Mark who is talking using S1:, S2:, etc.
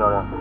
S1: 漂亮。